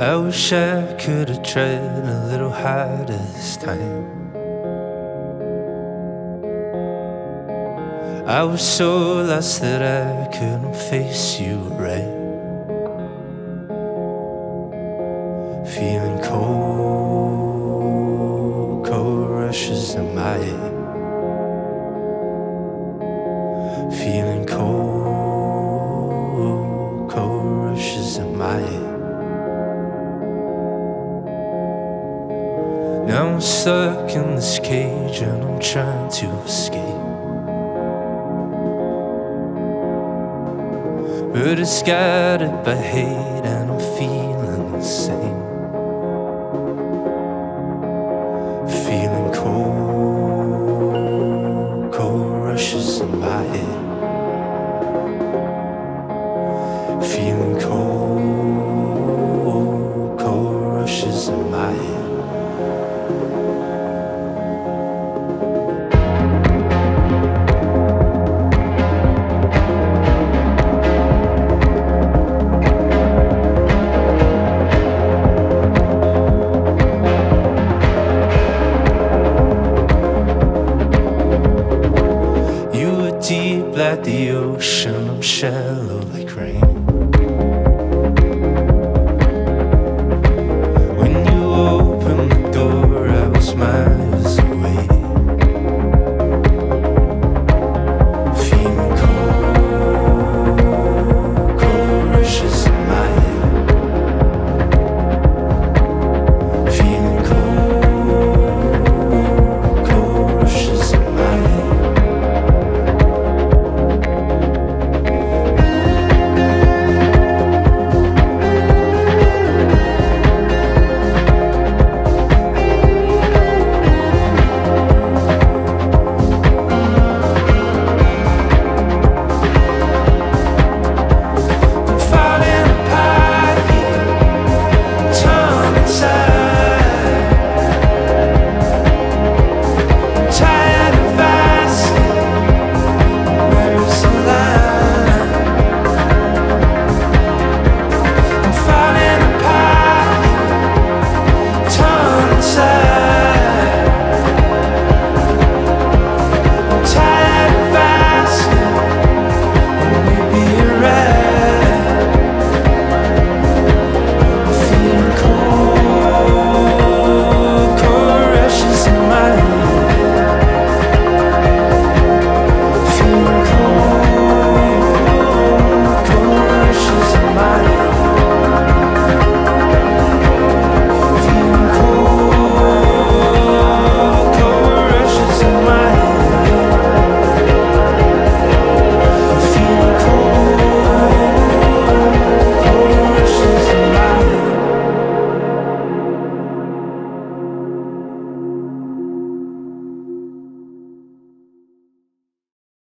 I wish I could have tried a little harder this time. I was so lost that I couldn't face you right. Feeling Now I'm stuck in this cage and I'm trying to escape. But it's guided by hate and I'm feeling at the ocean, I'm shallow like rain.